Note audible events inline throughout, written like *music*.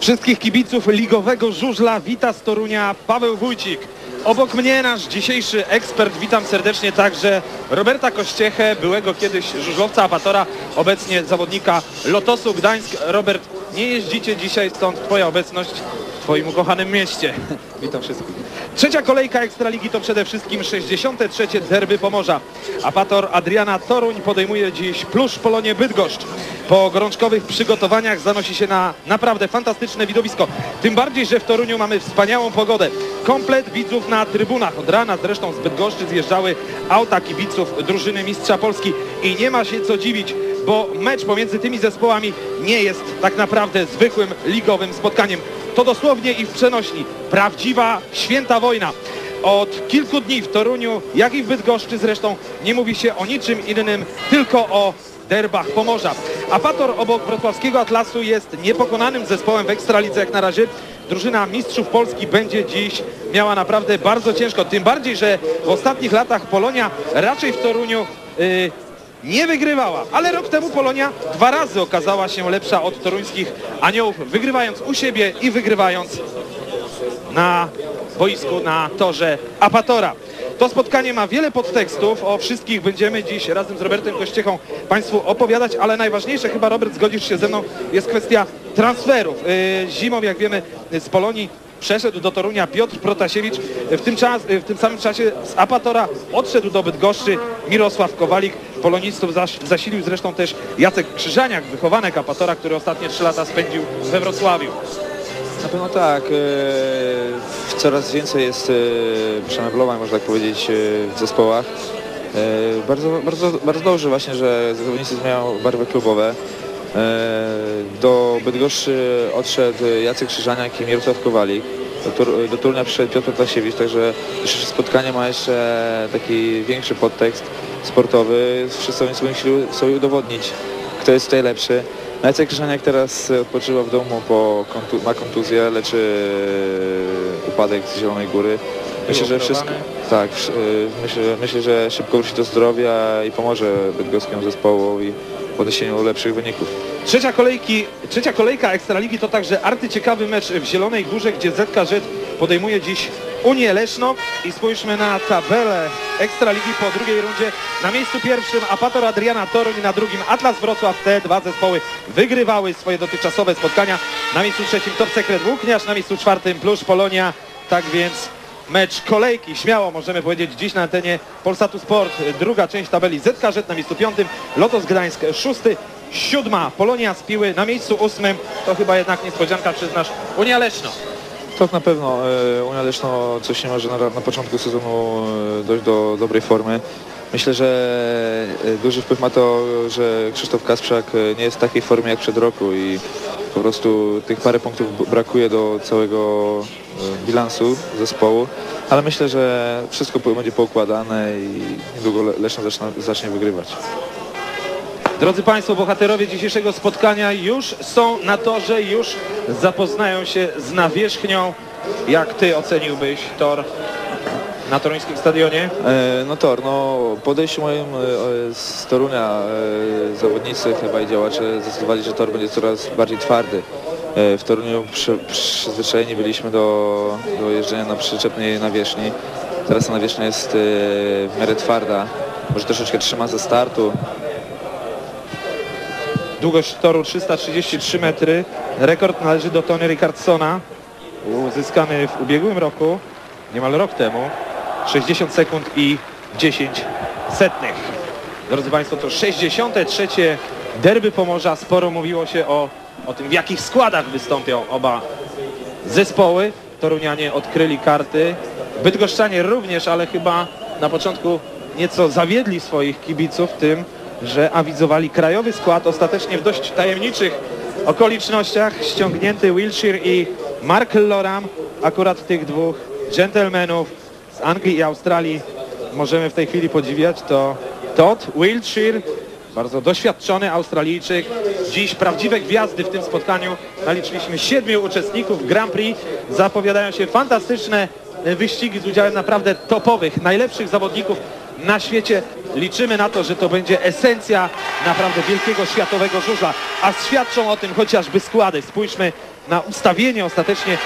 Wszystkich kibiców ligowego żużla wita z Torunia Paweł Wójcik. Obok mnie nasz dzisiejszy ekspert, witam serdecznie także Roberta Kościechę, byłego kiedyś żużlowca Apatora, obecnie zawodnika Lotosu Gdańsk. Robert, nie jeździcie dzisiaj, stąd Twoja obecność w Twoim ukochanym mieście. Witam wszystkich. Trzecia kolejka Ekstraligi to przede wszystkim 63. derby Pomorza. Apator Adriana Toruń podejmuje dziś plusz Polonie Bydgoszcz. Po gorączkowych przygotowaniach zanosi się na naprawdę fantastyczne widowisko. Tym bardziej, że w Toruniu mamy wspaniałą pogodę. Komplet widzów na trybunach. Od rana zresztą z Bydgoszczy zjeżdżały auta kibiców drużyny Mistrza Polski i nie ma się co dziwić, bo mecz pomiędzy tymi zespołami nie jest tak naprawdę zwykłym ligowym spotkaniem. To dosłownie i w przenośni. Prawdziwa, święta wojna. Od kilku dni w Toruniu, jak i w Bydgoszczy zresztą, nie mówi się o niczym innym, tylko o derbach Pomorza. Apator obok wrocławskiego Atlasu jest niepokonanym zespołem w Ekstralidze jak na razie. Drużyna mistrzów Polski będzie dziś miała naprawdę bardzo ciężko. Tym bardziej, że w ostatnich latach Polonia raczej w Toruniu yy, nie wygrywała, ale rok temu Polonia dwa razy okazała się lepsza od toruńskich aniołów, wygrywając u siebie i wygrywając na boisku, na torze Apatora. To spotkanie ma wiele podtekstów, o wszystkich będziemy dziś razem z Robertem Kościechą Państwu opowiadać, ale najważniejsze chyba, Robert, zgodzisz się ze mną, jest kwestia transferów. Yy, Zimą, jak wiemy, z Polonii przeszedł do Torunia Piotr Protasiewicz. W tym, czas, w tym samym czasie z Apatora odszedł do Bydgoszczy Mirosław Kowalik. Polonistów zaś, zasilił zresztą też Jacek Krzyżaniak, wychowanek Apatora, który ostatnie trzy lata spędził we Wrocławiu. Na pewno tak. e, Coraz więcej jest e, przemeblowań, można tak powiedzieć, e, w zespołach. Bardzo, bardzo, bardzo dobrze właśnie, że zawodnicy zmieniają barwy klubowe. E, Do Bydgoszczy odszedł Jacek Krzyżaniak i Mirosław Kowalik. Do, Tur do Turnia przyszedł Piotr Protasiewicz, także spotkanie ma jeszcze taki większy podtekst sportowy. Wszyscy zawodnicy musieli sobie udowodnić, kto jest tutaj lepszy. No Jacek Krzyżaniak teraz odpoczywa w domu, po kontu ma kontuzję, leczy upadek z Zielonej Góry. Myślę, że wszystko, tak, y, myślę, myślę, że szybko wróci do zdrowia i pomoże bydgoskiemu zespołowi odniesieniu lepszych wyników. Trzecia, kolejki, trzecia kolejka Ekstraligi to także arcyciekawy mecz w Zielonej Górze, gdzie ZKZ podejmuje dziś Unię Leszno i spójrzmy na tabelę Ekstraligi po drugiej rundzie. Na miejscu pierwszym Apator Adriana Toruń, na drugim Atlas Wrocław. Te dwa zespoły wygrywały swoje dotychczasowe spotkania. Na miejscu trzecim Top Sekret Włókniarz, na miejscu czwartym Plusz Polonia. Tak więc mecz kolejki, śmiało możemy powiedzieć dziś na antenie Polsatu Sport. Druga część tabeli ZKZ na miejscu piątym, Lotos Gdańsk szósty, siódma Polonia z Piły na miejscu ósmym. To chyba jednak niespodzianka przyznasz Unia Leszno. Tak na pewno e, Unia Leszno coś nie może na, na początku sezonu e, dojść do dobrej formy. Myślę, że e, duży wpływ ma to, że Krzysztof Kasprzak nie jest w takiej formie jak przed roku i po prostu tych parę punktów brakuje do całego bilansu zespołu, ale myślę, że wszystko będzie poukładane i niedługo Le- Leszno zacznie, zacznie wygrywać. Drodzy Państwo, bohaterowie dzisiejszego spotkania już są na torze, już zapoznają się z nawierzchnią. Jak Ty oceniłbyś tor na toruńskim stadionie? E, No tor, no po odejściu moim e, e, z Torunia e, zawodnicy chyba i działacze zdecydowali, że tor będzie coraz bardziej twardy. E, W Toruniu przy, przyzwyczajeni byliśmy do, do jeżdżenia na przyczepnej nawierzchni. Teraz ta nawierzchnia jest e, w miarę twarda, może troszeczkę trzyma ze startu. Długość toru 333 metry. Rekord należy do Tony Richardsona. Uzyskany w ubiegłym roku, niemal rok temu. 60 sekund i 10 setnych. Drodzy Państwo, to 63. derby Pomorza. Sporo mówiło się o, o tym, w jakich składach wystąpią oba zespoły. Torunianie odkryli karty. Bydgoszczanie również, ale chyba na początku nieco zawiedli swoich kibiców tym, że awizowali krajowy skład. Ostatecznie w dość tajemniczych okolicznościach ściągnięty Wilshire i Mark Loram. Akurat tych dwóch dżentelmenów z Anglii i Australii możemy w tej chwili podziwiać. To Todd Wiltshire, bardzo doświadczony Australijczyk. Dziś prawdziwe gwiazdy w tym spotkaniu. Naliczyliśmy siedmiu uczestników Grand Prix. Zapowiadają się fantastyczne e, wyścigi z udziałem naprawdę topowych, najlepszych zawodników na świecie. liczymy na to, że to będzie esencja naprawdę wielkiego światowego żużla, a świadczą o tym chociażby składy. Spójrzmy na ustawienie ostatecznie,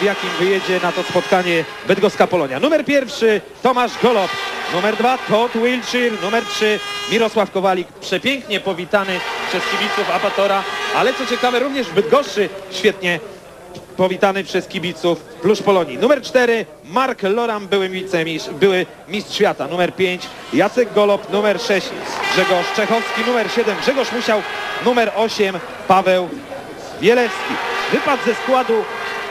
w jakim wyjedzie na to spotkanie Bydgoska Polonia. Numer pierwszy Tomasz Golob, numer dwa Todd Wiltshire, numer trzy Mirosław Kowalik, przepięknie powitany przez kibiców Apatora, ale co ciekawe również w Bydgoszczy świetnie powitany przez kibiców Plusz Polonii. Numer 4 Mark Loram, były, były mistrz świata. Numer 5 Jacek Golob, numer 6 Grzegorz Czechowski, numer 7 Grzegorz Musiał, numer 8 Paweł Bielewski. Wypadł ze składu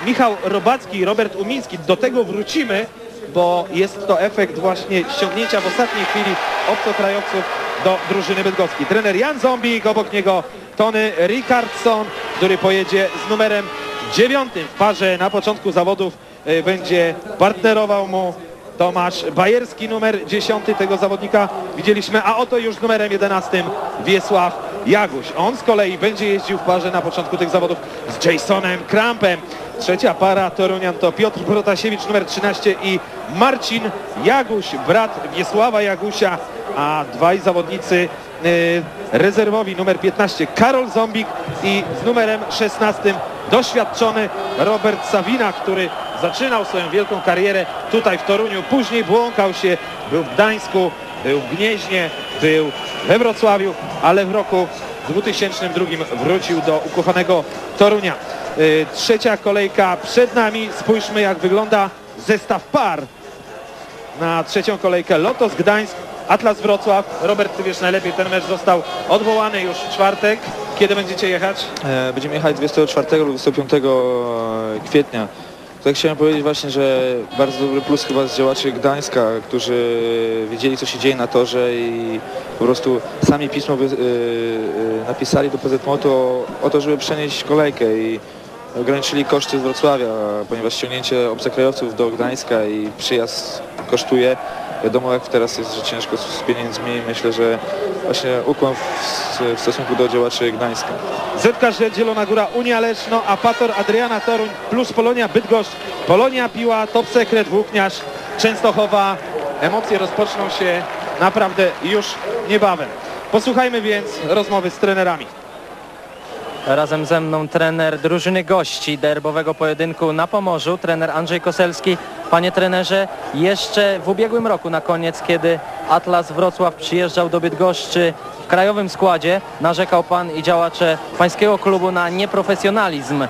Michał Robacki i Robert Umiński. Do tego wrócimy, bo jest to efekt właśnie ściągnięcia w ostatniej chwili obcokrajowców do drużyny bydgoskiej. Trener Jan Zombik, obok niego Tony Rickardson, który pojedzie z numerem dziewiątym w parze na początku zawodów y, będzie partnerował mu Tomasz Bajerski, numer 10 tego zawodnika widzieliśmy, a oto już numerem 11 Wiesław Jaguś. On z kolei będzie jeździł w parze na początku tych zawodów z Jasonem Krampem. Trzecia para Torunian to Piotr Protasiewicz, numer 13 i Marcin Jaguś, brat Wiesława Jagusia, a dwaj zawodnicy y, rezerwowi numer 15 Karol Zombik i z numerem 16 doświadczony Robert Sawina, który zaczynał swoją wielką karierę tutaj w Toruniu, później błąkał się, był w Gdańsku, był w Gnieźnie, był we Wrocławiu, ale w roku 2002 wrócił do ukochanego Torunia. Y, Trzecia kolejka przed nami, spójrzmy jak wygląda zestaw par na trzecią kolejkę Lotos Gdańsk, Atlas Wrocław. Robert, ty wiesz najlepiej, ten mecz został odwołany już w czwartek. Kiedy będziecie jechać? E, Będziemy jechać 24 lub 25 kwietnia. Tak chciałem powiedzieć właśnie, że bardzo dobry plus chyba z działaczy Gdańska, którzy wiedzieli co się dzieje na torze i po prostu sami pismo y, napisali do PZMOT o, o to, żeby przenieść kolejkę i ograniczyli koszty z Wrocławia, ponieważ ściągnięcie obcokrajowców do Gdańska i przyjazd kosztuje. Wiadomo jak teraz jest, że ciężko z, pieniędzmi. Myślę, że właśnie ukłon w, w stosunku do działaczy Gdańska. ZKZ Zielona Góra, Unia Leszno, Apator, Adriana Toruń, plus Polonia Bydgoszcz, Polonia Piła, Top Sekret, Włókniarz, Częstochowa. Emocje rozpoczną się naprawdę już niebawem. Posłuchajmy więc rozmowy z trenerami. Razem ze mną trener drużyny gości derbowego pojedynku na Pomorzu, trener Andrzej Koselski. Panie trenerze, jeszcze w ubiegłym roku na koniec, kiedy Atlas Wrocław przyjeżdżał do Bydgoszczy w krajowym składzie, narzekał pan i działacze pańskiego klubu na nieprofesjonalizm e,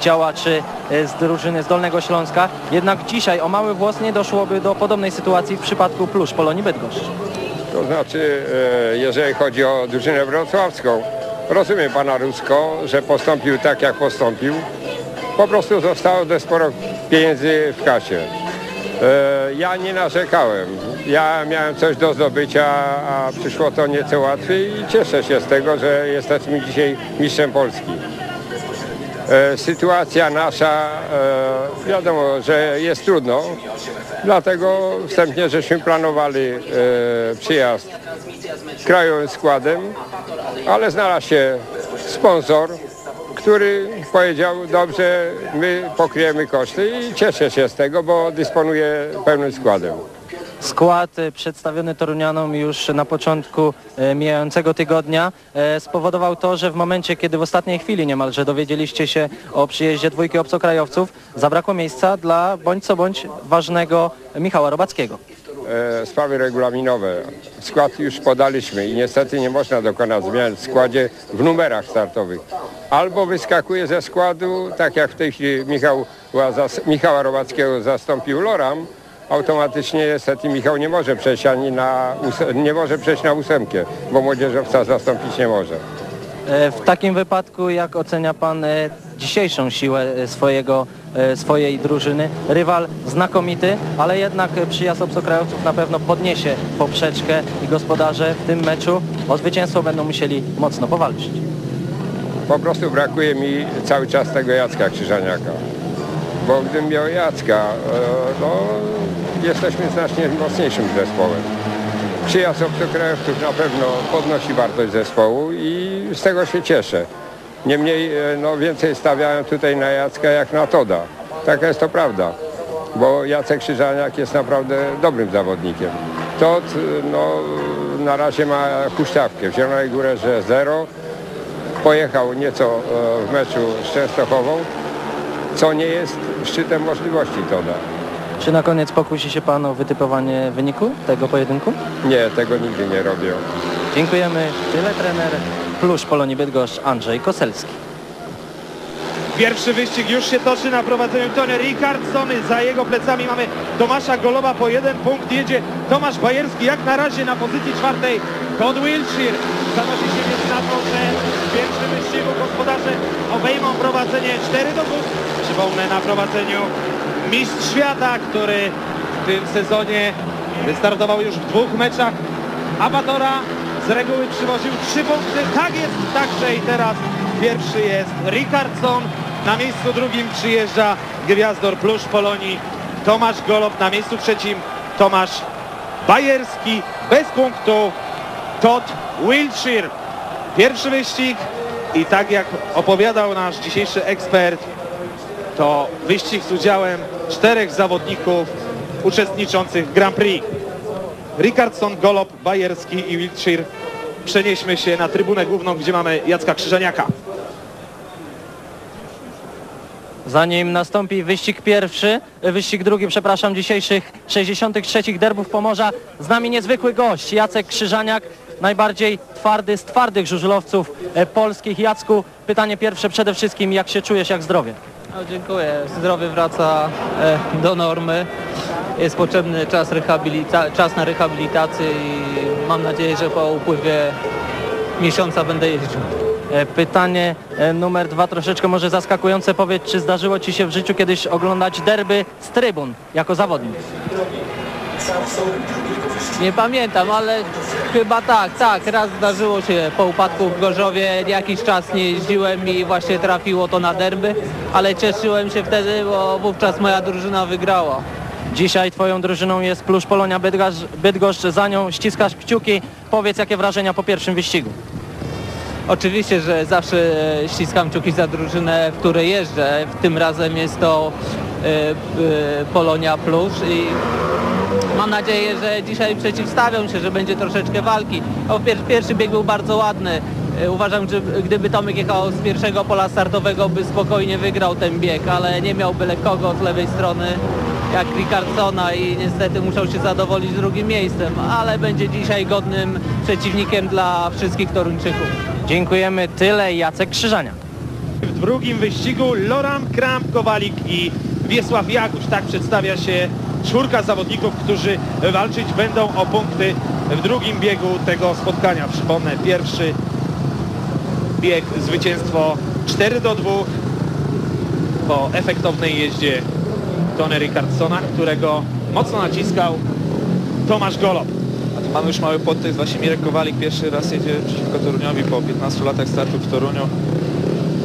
działaczy e, z drużyny z Dolnego Śląska. Jednak dzisiaj o mały włos nie doszłoby do podobnej sytuacji w przypadku Plusz Polonii Bydgoszcz. To znaczy, e, jeżeli chodzi o drużynę wrocławską, rozumiem pana Rusko, że postąpił tak, jak postąpił. Po prostu zostało dość sporo pieniędzy w kasie. E, Ja nie narzekałem. Ja miałem coś do zdobycia, a przyszło to nieco łatwiej i cieszę się z tego, że jesteśmy dzisiaj mistrzem Polski. E, Sytuacja nasza, e, wiadomo, że jest trudno, dlatego wstępnie żeśmy planowali e, przyjazd krajowym składem, ale znalazł się sponsor, który powiedział, dobrze, my pokryjemy koszty i cieszę się z tego, bo dysponuję pełnym składem. Skład e, przedstawiony Torunianom już na początku e, mijającego tygodnia e, spowodował to, że w momencie, kiedy w ostatniej chwili niemalże dowiedzieliście się o przyjeździe dwójki obcokrajowców, zabrakło miejsca dla bądź co bądź ważnego Michała Robackiego. e, sprawy regulaminowe. Skład już podaliśmy i niestety nie można dokonać zmian w składzie w numerach startowych. Albo wyskakuje ze składu, tak jak w tej chwili Michał, Michała Robackiego zastąpił Loram, automatycznie niestety Michał nie może przejść ani na, nie może przejść na ósemkę, bo młodzieżowca zastąpić nie może. E, W takim wypadku jak ocenia Pan e, dzisiejszą siłę e, swojego, swojej drużyny? Rywal znakomity, ale jednak przyjazd obcokrajowców na pewno podniesie poprzeczkę i gospodarze w tym meczu o zwycięstwo będą musieli mocno powalczyć. Po prostu brakuje mi cały czas tego Jacka Krzyżaniaka. Bo gdybym miał Jacka, e, no jesteśmy znacznie mocniejszym zespołem. Przyjazd obcokrajowców na pewno podnosi wartość zespołu i z tego się cieszę. Niemniej e, no, więcej stawiałem tutaj na Jacka jak na Toda. Taka jest to prawda. Bo Jacek Krzyżaniak jest naprawdę dobrym zawodnikiem. Tod, e, no, na razie ma huśtawkę. W Zielonej Górze 0. Pojechał nieco w meczu z Częstochową, co nie jest szczytem możliwości Toda. Czy na koniec pokusi się Pan o wytypowanie wyniku tego pojedynku? Nie, tego nigdy nie robią. Dziękujemy. Tyle trener Plusz Polonii Bydgoszcz Andrzej Koselski. Pierwszy wyścig już się toczy na prowadzeniu Tony Richardson. Za jego plecami mamy Tomasza Goloba po jeden punkt. Jedzie Tomasz Bajerski jak na razie na pozycji czwartej. Todd Wilshire zanosi się więc na to, że w pierwszym wyścigu gospodarze obejmą prowadzenie 4 do 2. Przypomnę na prowadzeniu mistrz świata, który w tym sezonie wystartował już w dwóch meczach. Abatora z reguły przywoził trzy punkty. Tak jest także i teraz pierwszy jest Richardson. Na miejscu drugim przyjeżdża gwiazdor Plusz Polonii Tomasz Golob. Na miejscu trzecim Tomasz Bajerski. Bez punktu Todd Wiltshire. Pierwszy wyścig i tak jak opowiadał nasz dzisiejszy ekspert, to wyścig z udziałem czterech zawodników uczestniczących w Grand Prix. Richardson, Golob, Bajerski i Wiltshire. Przenieśmy się na trybunę główną, gdzie mamy Jacka Krzyżaniaka. Zanim nastąpi wyścig pierwszy, e, wyścig drugi, przepraszam, dzisiejszych 63 derbów Pomorza, z nami niezwykły gość, Jacek Krzyżaniak, najbardziej twardy z twardych żużlowców e, polskich. Jacku, pytanie pierwsze przede wszystkim, jak się czujesz, jak zdrowie? No, dziękuję. Zdrowie wraca e, do normy. Jest potrzebny czas, czas na rehabilitację i mam nadzieję, że po upływie miesiąca będę jeździł. E, Pytanie e, numer dwa, troszeczkę może zaskakujące. Powiedz, czy zdarzyło Ci się w życiu kiedyś oglądać derby z trybun jako zawodnik? Nie pamiętam, ale chyba tak, tak. Raz zdarzyło się po upadku w Gorzowie. Jakiś czas nie jeździłem i właśnie trafiło to na derby, ale cieszyłem się wtedy, bo wówczas moja drużyna wygrała. Dzisiaj Twoją drużyną jest Plusz Polonia Bydgoszcz, Bydgoszcz, za nią ściskasz kciuki. Powiedz, jakie wrażenia po pierwszym wyścigu? Oczywiście, że zawsze e, ściskam kciuki za drużynę, w której jeżdżę. Tym razem jest to e, e, Polonia Plus i mam nadzieję, że dzisiaj przeciwstawią się, że będzie troszeczkę walki. O, pier pierwszy bieg był bardzo ładny. E, Uważam, że gdyby Tomek jechał z pierwszego pola startowego, by spokojnie wygrał ten bieg, ale nie miał byle kogo z lewej strony jak Rickardsona i niestety musiał się zadowolić drugim miejscem, ale będzie dzisiaj godnym przeciwnikiem dla wszystkich Toruńczyków. Dziękujemy. Tyle Jacek Krzyżania. W drugim wyścigu Loram Kramp, Kowalik i Wiesław Jakusz. Tak przedstawia się czwórka zawodników, którzy walczyć będą o punkty w drugim biegu tego spotkania. Przypomnę, pierwszy bieg zwycięstwo 4 do 2 po efektownej jeździe Tony Richardsona, którego mocno naciskał Tomasz Golob. A tu mamy już mały podtekst, właśnie Mirek Kowalik pierwszy raz jedzie przeciwko Toruniowi po 15 latach startu w Toruniu.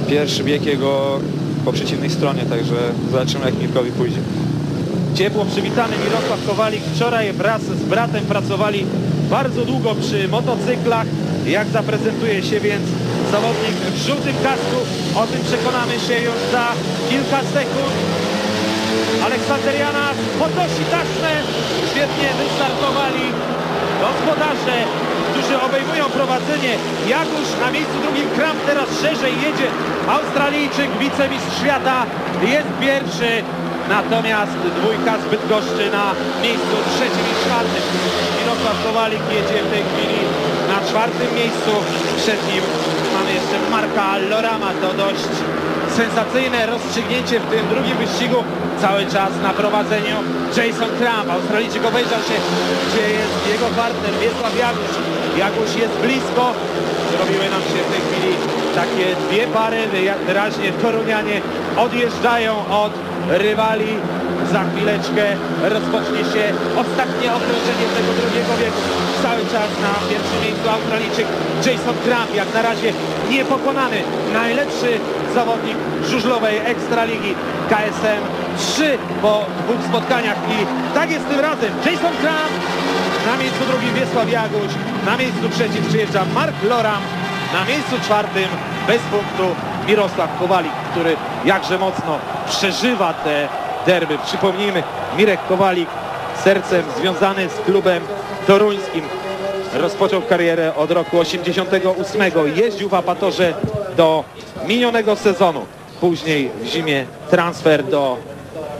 Pierwszy bieg jego po przeciwnej stronie, także zobaczymy jak Mirkowi pójdzie. Ciepło przywitany Mirosław Kowalik. Wczoraj wraz z bratem pracowali bardzo długo przy motocyklach. Jak zaprezentuje się więc zawodnik w żółtym kasku? O tym przekonamy się już za kilka sekund. Aleksander Janas podnosi taśmę. Świetnie wystartowali gospodarze, którzy obejmują prowadzenie. Jakusz na miejscu drugim, Kramp teraz szerzej jedzie. Australijczyk, wicemistrz świata jest pierwszy. Natomiast dwójka z Bydgoszczy na miejscu trzecim i czwartym. Mirosław Kowalik jedzie w tej chwili na czwartym miejscu. Przed nim mamy jeszcze Marka Lorama. To dość sensacyjne rozstrzygnięcie w tym drugim wyścigu. Cały czas na prowadzeniu Jason Kramp. Australijczyk obejrzał się, gdzie jest jego partner Wiesław Jagusz. Jagusz jest blisko. Zrobiły nam się w tej chwili takie dwie pary. Wyraźnie Torunianie odjeżdżają od rywali. Za chwileczkę rozpocznie się ostatnie okrążenie tego drugiego biegu. Cały czas na pierwszym miejscu Australijczyk Jason Kramp. Jak na razie niepokonany. Najlepszy zawodnik żużlowej Ekstraligi KSM 3 po dwóch spotkaniach i tak jest tym razem. Jason Kramp na miejscu drugim Wiesław Jaguś, na miejscu trzecim przyjeżdża Mark Loram, na miejscu czwartym bez punktu Mirosław Kowalik, który jakże mocno przeżywa te derby. Przypomnijmy, Mirek Kowalik sercem związany z klubem toruńskim. rozpoczął karierę od roku 88. Jeździł w Apatorze do minionego sezonu. Później w zimie transfer do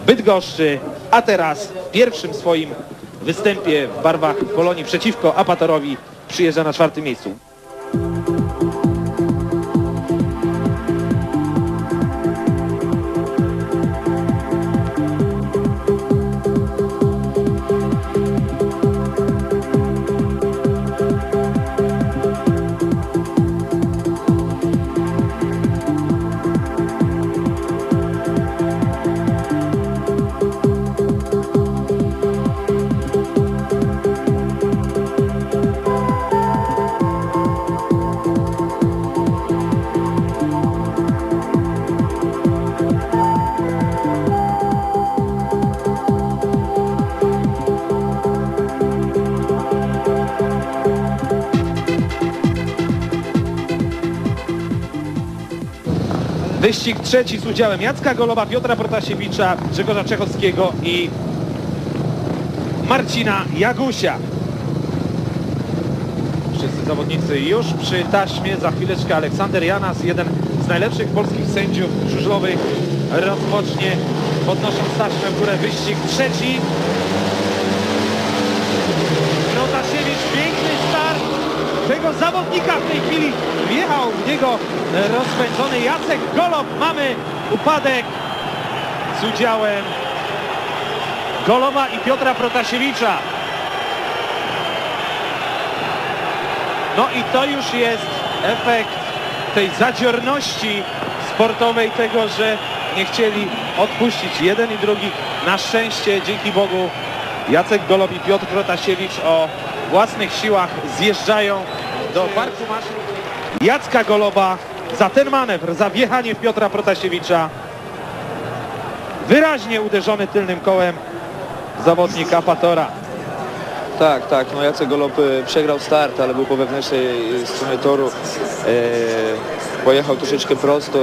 Bydgoszczy, a teraz w pierwszym swoim występie w barwach Polonii przeciwko Apatorowi przyjeżdża na czwartym miejscu. Wyścig trzeci z udziałem Jacka Goloba, Piotra Protasiewicza, Grzegorza Czechowskiego i Marcina Jagusia. Wszyscy zawodnicy już przy taśmie. Za chwileczkę Aleksander Janas, jeden z najlepszych polskich sędziów żużlowych, rozpocznie podnosząc taśmę w górę wyścig trzeci. Protasiewicz, piękny start tego zawodnika w tej chwili. Wjechał w niego e, rozpędzony Jacek Golob. Mamy upadek z udziałem Goloba i Piotra Protasiewicza. No i to już jest efekt tej zadziorności sportowej, tego, że nie chcieli odpuścić jeden i drugi. Na szczęście, dzięki Bogu, Jacek Golob i Piotr Protasiewicz o własnych siłach zjeżdżają do parku maszyn Jacka Goloba za ten manewr, za wjechanie w Piotra Protasiewicza. Wyraźnie uderzony tylnym kołem zawodnik Apatora. Tak, tak, no Jacek Golob e, przegrał start, ale był po wewnętrznej e, stronie toru. E, pojechał troszeczkę prosto.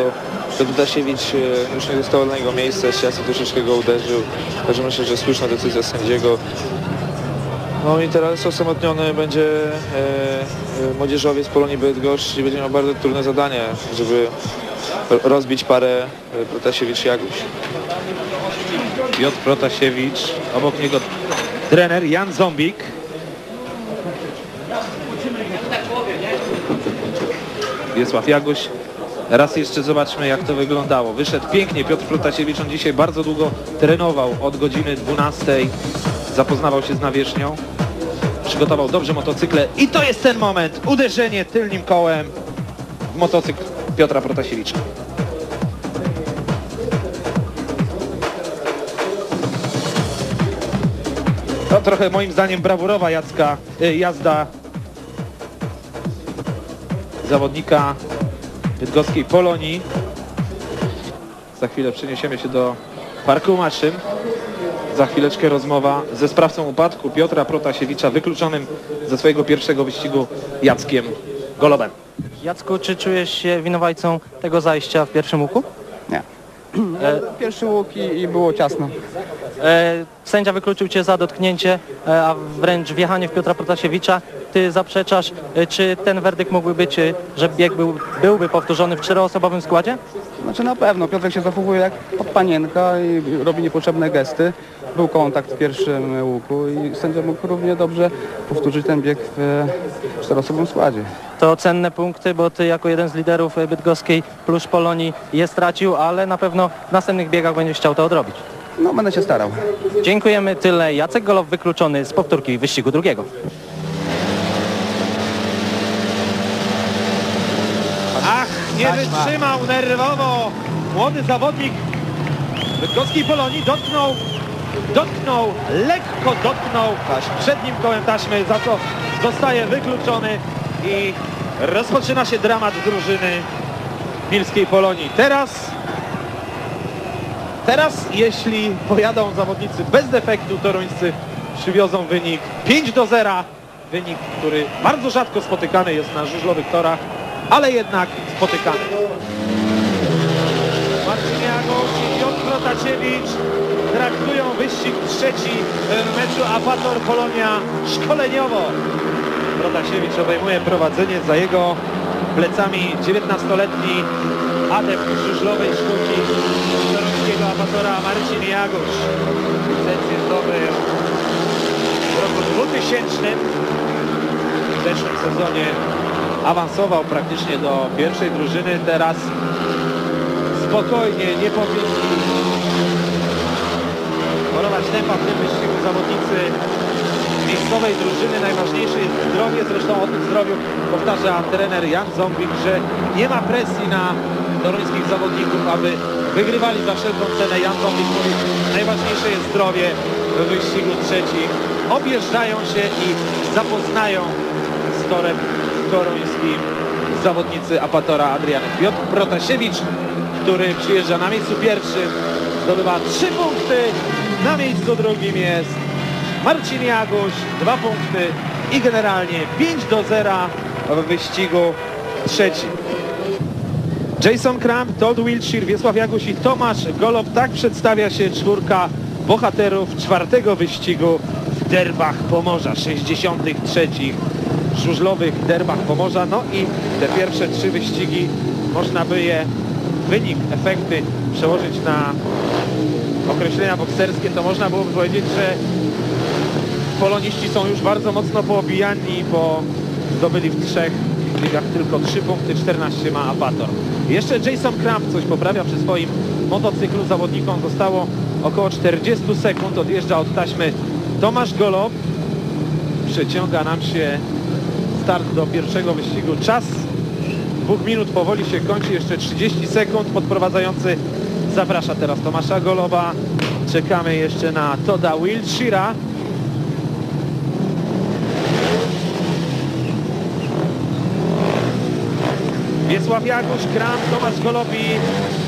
Piotr Dasiewicz e, już nie dostało dla niego miejsca, Jacek troszeczkę go uderzył. Także myślę, że słuszna decyzja sędziego. No i teraz osamotniony będzie e, e, młodzieżowiec Polonii Bydgoszcz i będzie miał bardzo trudne zadanie, żeby ro- rozbić parę e, Protasiewicz-Jaguś. Piotr Protasiewicz, obok niego trener Jan Zombik. Wiesław Jaguś. Raz jeszcze zobaczmy jak to wyglądało. Wyszedł pięknie Piotr Protasiewicz, on dzisiaj bardzo długo trenował od godziny 12. Zapoznawał się z nawierzchnią. Przygotował dobrze motocykle i to jest ten moment. Uderzenie tylnym kołem w motocykl Piotra Protasiewicza. To trochę moim zdaniem brawurowa Jacka, y, jazda zawodnika bydgoskiej Polonii. Za chwilę przeniesiemy się do Parku Maszyn. Za chwileczkę rozmowa ze sprawcą upadku Piotra Protasiewicza, wykluczonym ze swojego pierwszego wyścigu Jackiem Golobem. Jacku, czy czujesz się winowajcą tego zajścia w pierwszym łuku? Nie. Pierwszy łuk i, i było ciasno. E, sędzia wykluczył cię za dotknięcie, e, a wręcz wjechanie w Piotra Protasiewicza. Ty zaprzeczasz, e, czy ten werdykt mógłby być, e, że bieg był, byłby powtórzony w czteroosobowym składzie? Znaczy na pewno, Piotrek się zachowuje jak panienka i robi niepotrzebne gesty. Był kontakt w pierwszym łuku i sędzia mógł równie dobrze powtórzyć ten bieg w czteroosobowym składzie. To cenne punkty, bo ty jako jeden z liderów bydgoskiej plus Polonii je stracił, ale na pewno w następnych biegach będziesz chciał to odrobić. No będę się starał. Dziękujemy tyle. Jacek Golow wykluczony z powtórki wyścigu drugiego. Ach, nie wytrzymał nerwowo młody zawodnik bydgoskiej Polonii. Dotknął, dotknął, lekko dotknął przednim kołem taśmy, za co zostaje wykluczony i rozpoczyna się dramat drużyny Milskiej Polonii. Teraz, teraz jeśli pojadą zawodnicy bez defektu, toruńscy przywiozą wynik 5 do 0. Wynik, który bardzo rzadko spotykany jest na żużlowych torach, ale jednak spotykany. Marcin Jagosz i Piotr Protaciewicz traktują wyścig trzeci w meczu Apator Polonia szkoleniowo. Protasiewicz obejmuje prowadzenie za jego plecami 19-letni adept żużlowej sztuki toruńskiego amatora Marcin Jagosz. Licencję zdobył w roku 2000. W zeszłym sezonie awansował praktycznie do pierwszej drużyny. Teraz spokojnie, nie powinni chorować tempa w tym wyścigu zawodnicy miejscowej drużyny. Najważniejsze jest zdrowie, zresztą o tym zdrowiu powtarza trener Jan Zombik, że nie ma presji na toruńskich zawodników, aby wygrywali za wszelką cenę. Jan Zombik mówi, najważniejsze jest zdrowie w wyścigu trzecim. Objeżdżają się i zapoznają z torem toruńskim zawodnicy Apatora Adrian Piotr Protasiewicz, który przyjeżdża na miejscu pierwszym, zdobywa trzy punkty, na miejscu drugim jest Marcin Jaguś, dwa punkty i generalnie 5 do 0 w wyścigu trzecim. Jason Kramp, Todd Wiltshire, Wiesław Jaguś i Tomasz Golob. Tak przedstawia się czwórka bohaterów czwartego wyścigu w derbach Pomorza, 63 żużlowych derbach Pomorza. No i te pierwsze trzy wyścigi można by je wynik, efekty przełożyć na określenia bokserskie, to można byłoby powiedzieć, że poloniści są już bardzo mocno poobijani, bo zdobyli w trzech ligach tylko 3 punkty, 14 ma Apator. Jeszcze Jason Kramp coś poprawia przy swoim motocyklu zawodnikom. Zostało około 40 sekund, odjeżdża od taśmy Tomasz Golob. Przeciąga nam się start do pierwszego wyścigu. Czas dwóch minut powoli się kończy, jeszcze 30 sekund. Podprowadzający zaprasza teraz Tomasza Goloba. Czekamy jeszcze na Toda Wiltshira. Wiesław Jagusz, Kram, Tomasz Golobi,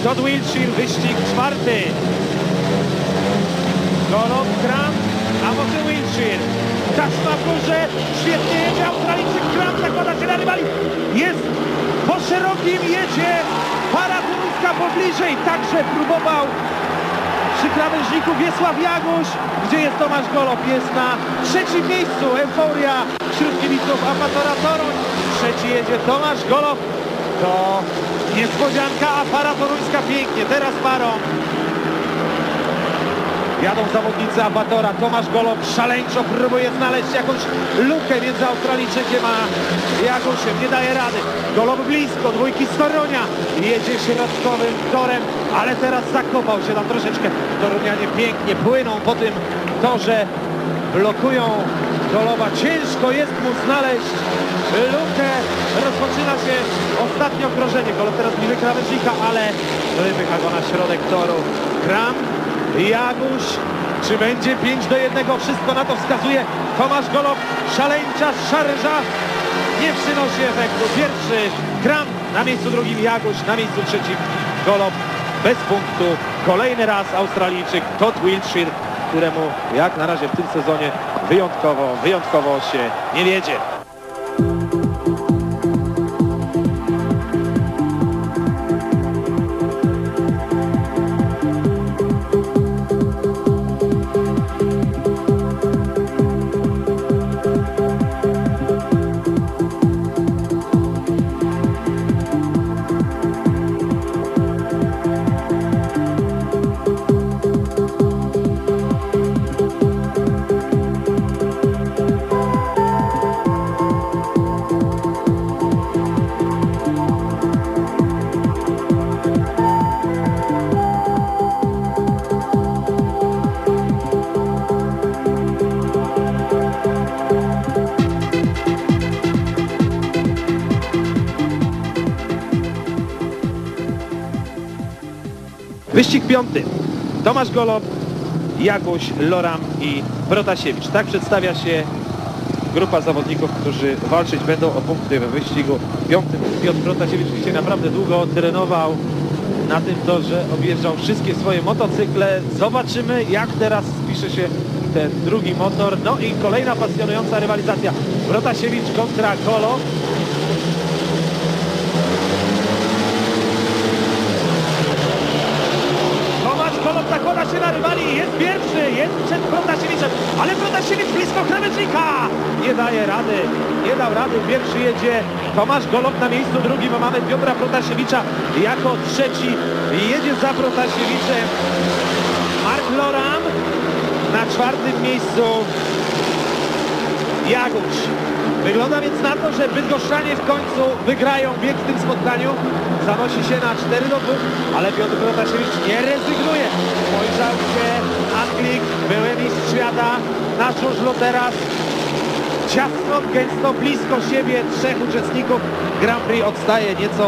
Todd Wiltshire, wyścig czwarty. Golob, Kram, a może Wiltshire. Taśma w górze, świetnie jedzie Australijczyk, Kram zakłada się na rywali. Jest po szerokim, jedzie para turyska pobliżej, także próbował przy krawężniku Wiesław Jaguś, gdzie jest Tomasz Golob, jest na trzecim miejscu, euforia wśród kibiców Apatora Toruń. Trzeci jedzie Tomasz Golob, to niespodzianka, a para toruńska pięknie, teraz parą. Jadą zawodnicy Apatora, Tomasz Golob szaleńczo próbuje znaleźć jakąś lukę między Australijczykiem a Jagusiem, nie daje rady. Golob blisko, dwójki z Torunia, jedzie środkowym torem, ale teraz zakopał się tam troszeczkę. Torunianie pięknie płyną po tym torze, blokują Goloba. Ciężko jest mu znaleźć lukę. Rozpoczyna się ostatnie okrążenie. Golob teraz bliżej krawężnika, ale wypycha go na środek toru. Kram, Jaguś, czy będzie 5 do 1? Wszystko na to wskazuje. Tomasz Golob, szaleńcza szarża. Nie przynosi efektu. Pierwszy Kram, na miejscu drugim Jaguś, na miejscu trzecim Golob bez punktu. Kolejny raz Australijczyk Todd Wiltshire, któremu jak na razie w tym sezonie wyjątkowo, wyjątkowo się nie wiedzie. Piąty. Tomasz Golob, Jaguś, Loram i Protasiewicz. Tak przedstawia się grupa zawodników, którzy walczyć będą o punkty we wyścigu piątym. Piotr Protasiewicz dzisiaj naprawdę długo trenował na tym torze, objeżdżał wszystkie swoje motocykle. Zobaczymy jak teraz spisze się ten drugi motor. No i kolejna pasjonująca rywalizacja. Protasiewicz kontra Golob. Tomasz Golob zakłada się na rywali. wali, jest pierwszy, jest przed Protasiewiczem, ale Protasiewicz blisko krawężnika. Nie daje rady, nie dał rady, pierwszy jedzie Tomasz Golob na miejscu drugim, a mamy Piotra Protasiewicza jako trzeci. Jedzie za Protasiewiczem Mark Loram na czwartym miejscu Jaguś. Wygląda więc na to, że Bydgoszczanie w końcu wygrają bieg w tym spotkaniu. Zanosi się na 4 do 2, ale Piotr Protasiewicz nie rezygnuje. Spojrzał się Anglik, były mistrz świata, na żużlu teraz. Ciasno, gęsto, blisko siebie trzech uczestników Grand Prix odstaje nieco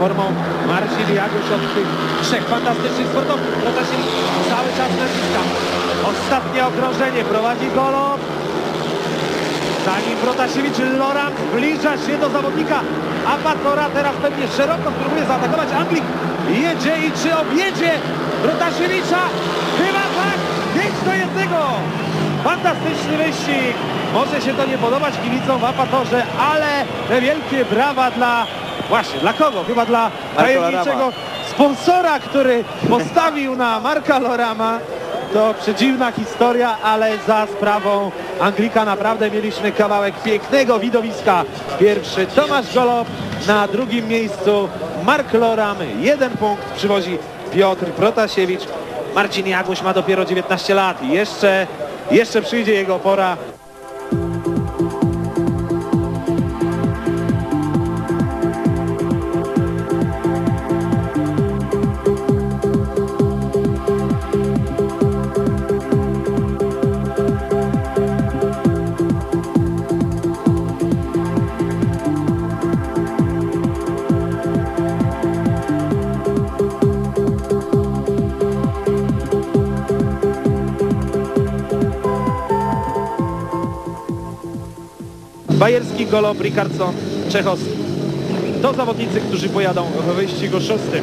formą Marcin Jaguś od tych trzech fantastycznych sportowców. Protasiewicz cały czas naciska. Ostatnie okrążenie prowadzi Golo. Zanim Protasiewicz Loran zbliża się do zawodnika Amatora, teraz pewnie szeroko spróbuje zaatakować Anglik. Jedzie i czy objedzie Protasiewicza? Chyba tak! 5 do 1! Fantastyczny wyścig! Może się to nie podobać kibicom w Apatorze, ale te wielkie brawa dla... Właśnie, dla kogo? Chyba dla tajemniczego sponsora, który postawił na Marka Lorama. To przedziwna historia, ale za sprawą Anglika naprawdę mieliśmy kawałek pięknego widowiska. Pierwszy Tomasz Golob, na drugim miejscu Mark Loram. Jeden punkt przywozi Piotr Protasiewicz. Marcin Jaguś ma dopiero 19 lat. Jeszcze, jeszcze przyjdzie jego pora. Bajerski, Golob, Ricardson, Czechowski. To zawodnicy, którzy pojadą w wyścigu szóstym.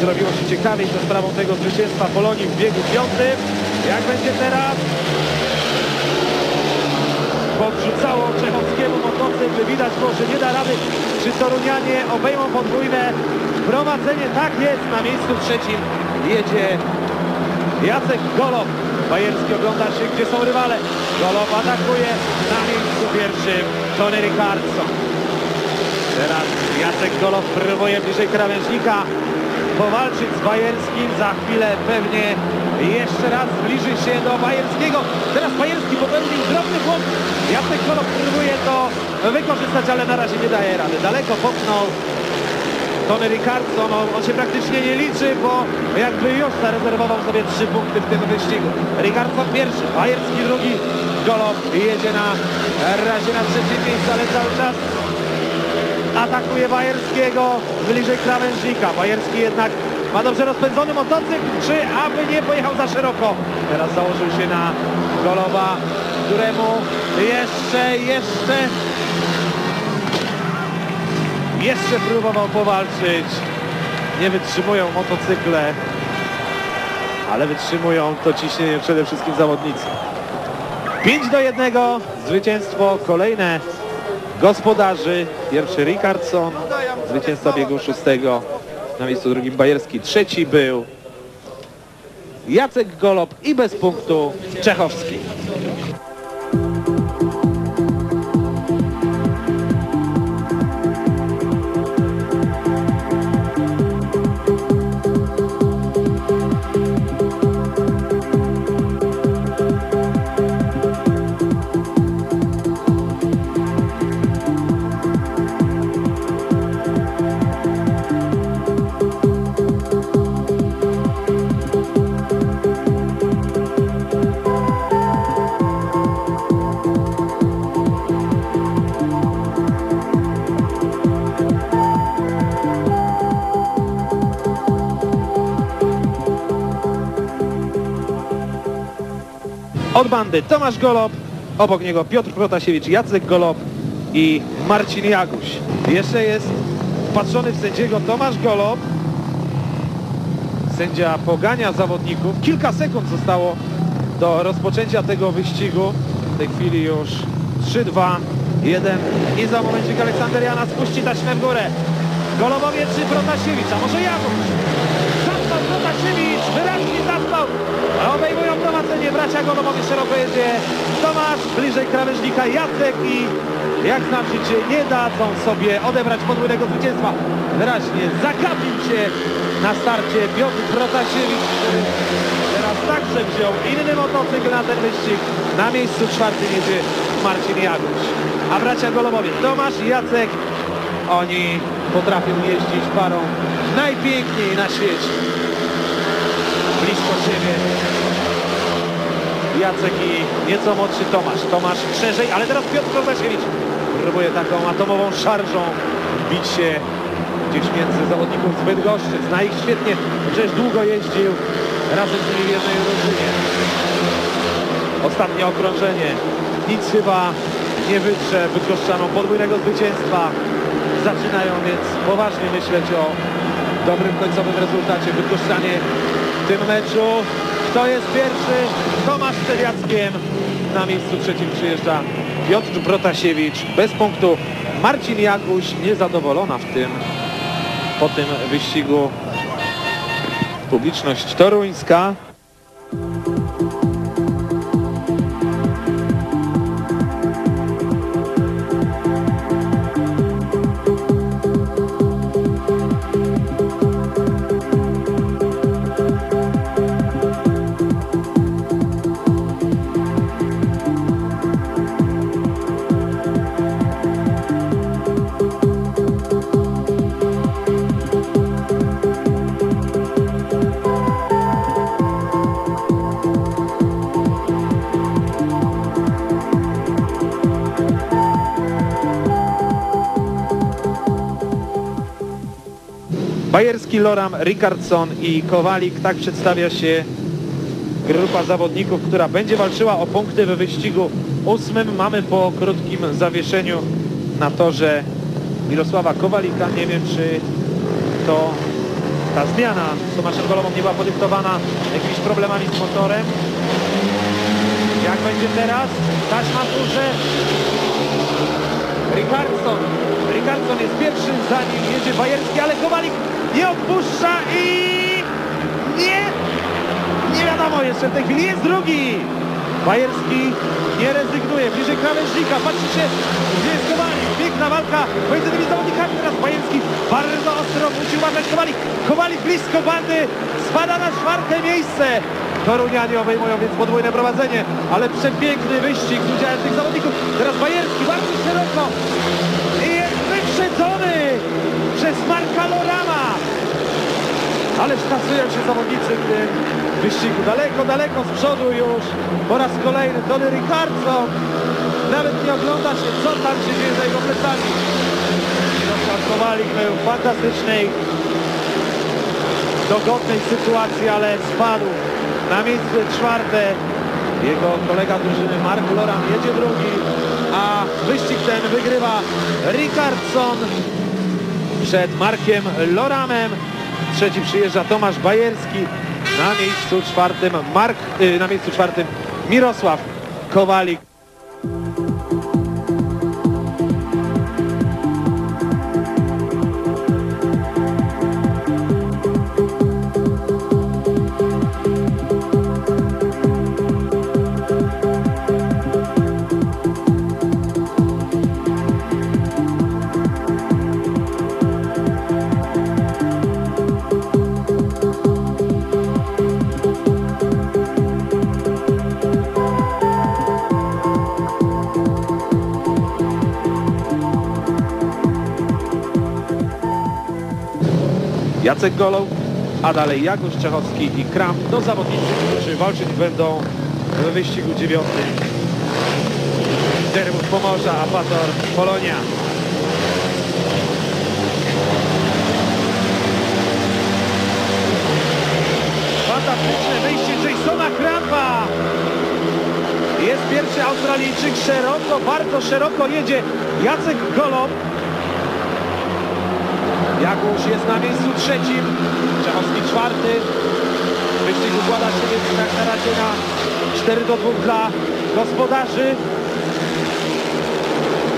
Zrobiło się ciekawiej za sprawą tego zwycięstwa Polonii w biegu piątym. Jak będzie teraz? Podrzucało Czechowskiemu motocykl. Widać było, że nie da rady. Czy Torunianie obejmą podwójne prowadzenie? Tak jest. Na miejscu trzecim jedzie Jacek Golob. Bajerski ogląda się, gdzie są rywale. Golob atakuje na miejscu pierwszym Tony Ricardson. Teraz Jacek Golob próbuje bliżej krawężnika powalczyć z Bajerskim. Za chwilę pewnie jeszcze raz zbliży się do Bajerskiego. Teraz Bajerski popełnił drobny błąd. Jacek Golob próbuje to wykorzystać, ale na razie nie daje rady. Daleko popchnął Tony Ricardson, on, on się praktycznie nie liczy, bo jakby już zarezerwował sobie trzy punkty w tym wyścigu. Ricardson pierwszy, Bajerski drugi, Golob jedzie na razie na trzecim miejscu, ale cały czas atakuje Bajerskiego bliżej krawężnika. Bajerski jednak ma dobrze rozpędzony motocykl, czy aby nie pojechał za szeroko. Teraz założył się na Goloba, któremu jeszcze, jeszcze jeszcze próbował powalczyć. Nie wytrzymują motocykle, ale wytrzymują to ciśnienie przede wszystkim zawodnicy. 5 do 1, zwycięstwo kolejne gospodarzy. Pierwszy Ricardson, zwycięzca biegu szóstego, na miejscu drugim Bajerski. Trzeci był Jacek Golob i bez punktu Czechowski. Bandy Tomasz Golob, obok niego Piotr Protasiewicz, Jacek Golob i Marcin Jaguś. Jeszcze jest wpatrzony w sędziego Tomasz Golob. Sędzia pogania zawodników. Kilka sekund zostało do rozpoczęcia tego wyścigu. W tej chwili już 3-2, 1 i za momencik Aleksander Jana spuści taśmę w górę. Golobowie czy Protasiewicz, a może Jaguś? Zastal Protasiewicz wyraźnie bracia Golobowie szeroko jedzie Tomasz, bliżej krawężnika Jacek i jak znam życie nie dadzą sobie odebrać podwójnego zwycięstwa. Wyraźnie zakapił się na starcie Piotr Protasiewicz, który teraz także wziął inny motocykl na ten wyścig. Na miejscu czwartym jedzie Marcin Jaguś. A bracia Golobowie Tomasz i Jacek, oni potrafią jeździć parą najpiękniej na świecie. Blisko siebie Jacek i nieco młodszy Tomasz. Tomasz szerzej, ale teraz Piotr Protasiewicz próbuje taką atomową szarżą bić się gdzieś między zawodników z Bydgoszczy. Zna ich świetnie, przecież długo jeździł razem z nimi w jednej drużynie. Ostatnie okrążenie. Nic chyba nie wytrze Bydgoszczanom podwójnego zwycięstwa. Zaczynają więc poważnie myśleć o dobrym końcowym rezultacie. Bydgoszczanie w tym meczu. Kto jest pierwszy? Tomasz przed Jackiem. Na miejscu trzecim przyjeżdża Piotr Protasiewicz. Bez punktu Marcin Jaguś. Niezadowolona w tym, po tym wyścigu publiczność toruńska. Bajerski, Loram, Ricardson i Kowalik. Tak przedstawia się grupa zawodników, która będzie walczyła o punkty we wyścigu ósmym. Mamy po krótkim zawieszeniu na torze Mirosława Kowalika. Nie wiem, czy to ta zmiana z Tomaszem Golową nie była podyktowana jakimiś problemami z motorem. Jak będzie teraz? Taśma w górze. Ricardson. Ricardson jest pierwszy, za nim jedzie Bajerski, ale Kowalik nie odpuszcza i nie, nie wiadomo jeszcze w tej chwili, jest drugi. Bajerski nie rezygnuje, bliżej krawężnika, patrzy się, gdzie jest Kowalik, piękna walka pomiędzy tymi zawodnikami, teraz Bajerski bardzo ostro musi uważać Kowalik, Kowalik blisko bandy, spada na czwarte miejsce. Torunianie obejmują więc podwójne prowadzenie, ale przepiękny wyścig z udziałem tych zawodników. Teraz Bajerski bardzo szeroko wyprzedzony przez Marka Lorama. Ale stasują się zawodnicy w tym wyścigu. Daleko, daleko z przodu już. Po raz kolejny Tony Ricardson. Nawet nie ogląda się, co tam się dzieje za jego plecami. Był w fantastycznej, dogodnej sytuacji, ale spadł na miejsce czwarte. Jego kolega drużyny Mark Loram jedzie drugi, a wyścig ten wygrywa Ricardson przed Markiem Loramem. Trzeci przyjeżdża Tomasz Bajerski. Na miejscu czwartym Mark, y, na miejscu czwartym Mirosław Kowalik. Jacek Golow, a dalej Jagusz Czechowski i Kram do zawodnicy, którzy walczyć będą w wyścigu dziewiątym. Derbów Pomorza, Apator, Polonia. Fantastyczne wyjście Jasona Krampa. Jest pierwszy Australijczyk, szeroko, bardzo szeroko jedzie Jacek Golow. Jagusz jest na miejscu trzecim, Czechowski czwarty. Wyścig układa się więc jak na razie na 4 do 2 dla gospodarzy.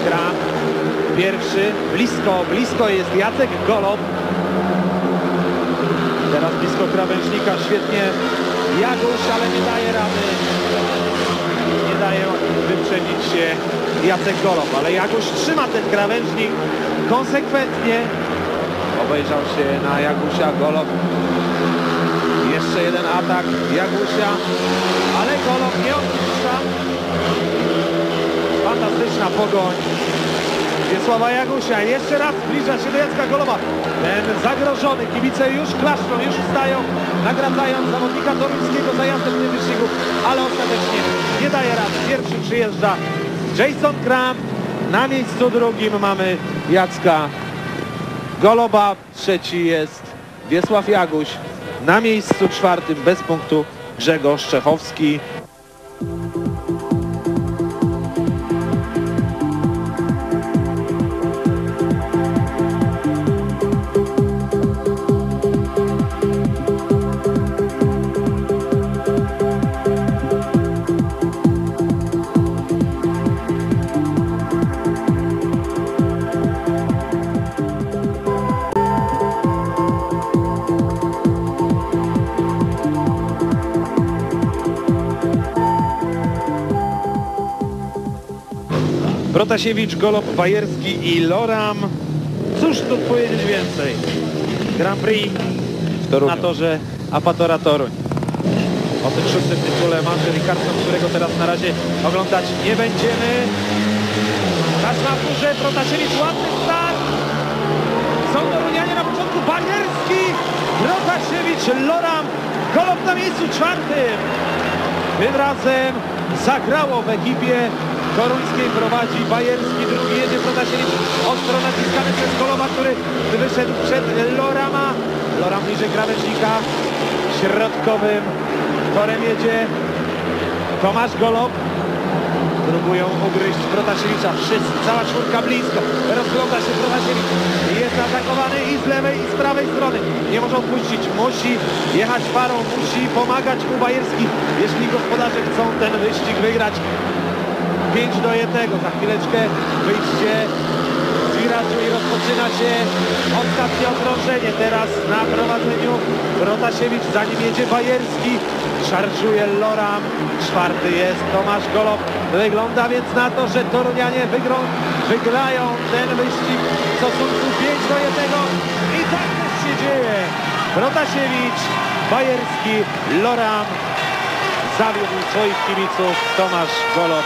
Kram pierwszy, blisko, blisko jest Jacek Golob. Teraz blisko krawężnika, świetnie Jaguś, ale nie daje rady. Nie daje wyprzedzić się Jacek Golob, ale Jaguś trzyma ten krawężnik konsekwentnie. Obejrzał się na Jagusia Golob. Jeszcze jeden atak Jagusia, ale Golob nie odpuszcza. Fantastyczna pogoń. Wiesława Jagusia jeszcze raz zbliża się do Jacka Goloba. Ten zagrożony, kibice już klaszczą, już wstają, nagradzając zawodnika toruńskiego za jazdę w tym wyścigu, ale ostatecznie nie daje rady. Pierwszy przyjeżdża Jason Kram, na miejscu drugim mamy Jacka Goloba, trzeci jest Wiesław Jaguś, na miejscu czwartym bez punktu Grzegorz Czechowski. Protasiewicz, Golob, Bajerski i Loram. Cóż tu powiedzieć więcej? Grand Prix W Toruniu. na torze Apatora Toruń. O tym szóstym tytule Manży Ricardson, którego teraz na razie oglądać nie będziemy. Czas na górze, Protasiewicz, ładny start. Są Torunianie na początku, Bajerski, Protasiewicz, Loram, Golob na miejscu czwartym. Tym razem zagrało w ekipie toruńskiej prowadzi Bajerski, drugi jedzie Protasiewicz, ostro naciskany przez Goloba, który wyszedł przed Lorama. Loram bliżej krawężnika, środkowym torem jedzie Tomasz Golob. Próbują ugryźć Protasiewicza, wszyscy, cała czwórka blisko, rozgląda się Protasiewicz, jest atakowany i z lewej i z prawej strony, nie może odpuścić, musi jechać parą, musi pomagać mu Bajerski, jeśli gospodarze chcą ten wyścig wygrać. 5 do 1, za chwileczkę wyjście z wirażu i rozpoczyna się ostatnie okrążenie. Teraz na prowadzeniu Protasiewicz, za nim jedzie Bajerski, szarżuje Loram, czwarty jest Tomasz Golob. Wygląda więc na to, że Torunianie wygrą, wygrają ten wyścig w stosunku 5 do 1 i tak też się dzieje. Protasiewicz, Bajerski, Loram zawiódł swoich kibiców Tomasz Golob.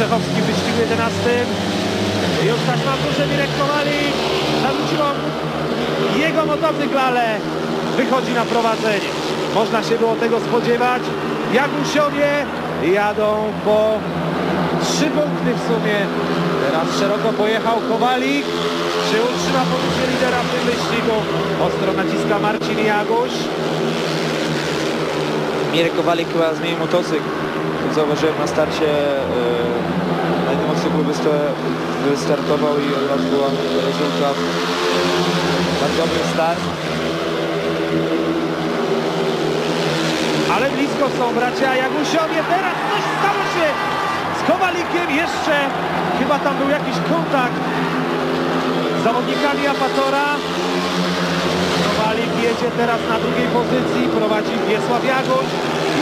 Czechowski wyścigu 11. Już tak ma duże Mirek Kowalik. Zarzuciło jego motocykl, ale wychodzi na prowadzenie. Można się było tego spodziewać. Jagusiowie jadą po trzy punkty w sumie. Teraz szeroko pojechał Kowalik. Czy utrzyma pozycję lidera w tym wyścigu? Ostro naciska Marcin Jaguś. Mirek Kowalik chyba zmienił motocykl. Zauważyłem na starcie, na wysta- wystartował i od razu był rezultat. Bardzo dobry start. Ale blisko są bracia Jagusiowie. Teraz coś stało się z Kowalikiem. Jeszcze chyba tam był jakiś kontakt z zawodnikami Apatora. Kowalik jedzie teraz na drugiej pozycji. Prowadzi Wiesław Jaguś.